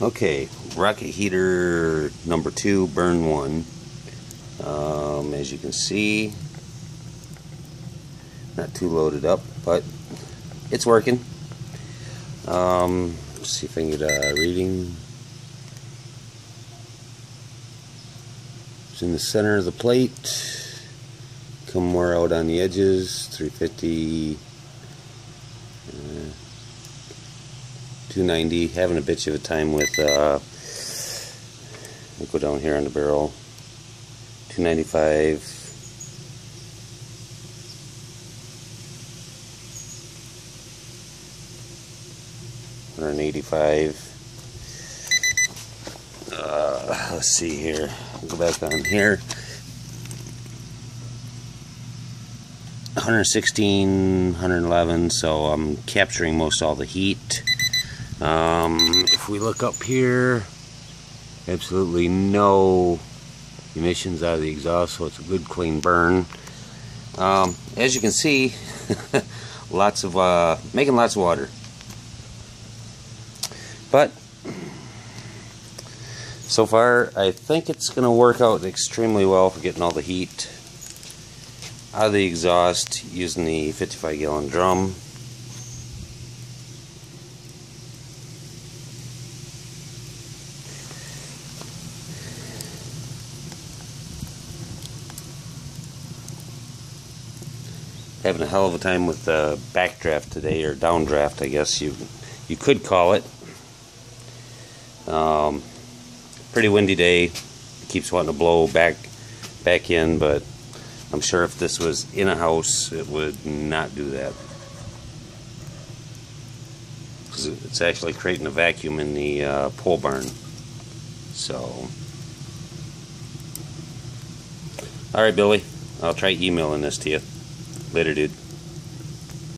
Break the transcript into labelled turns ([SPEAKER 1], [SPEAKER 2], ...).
[SPEAKER 1] Okay, rocket heater number two, burn one. Um, as you can see, not too loaded up, but it's working. Um, let's see if I can get a reading. It's in the center of the plate. Come more out on the edges, 350. 290 having a bitch of a time with uh, we'll go down here on the barrel. 295 185 uh, let's see here. Go back on here. 116 111 so I'm capturing most all the heat um, if we look up here, absolutely no emissions out of the exhaust, so it's a good clean burn. Um, as you can see, lots of uh, making lots of water. But so far, I think it's going to work out extremely well for getting all the heat out of the exhaust using the 55 gallon drum. Having a hell of a time with the backdraft today, or downdraft, I guess you you could call it. Um, pretty windy day. keeps wanting to blow back back in, but I'm sure if this was in a house, it would not do that. Because it's actually creating a vacuum in the uh, pole barn. So, all right, Billy. I'll try emailing this to you. Later, dude.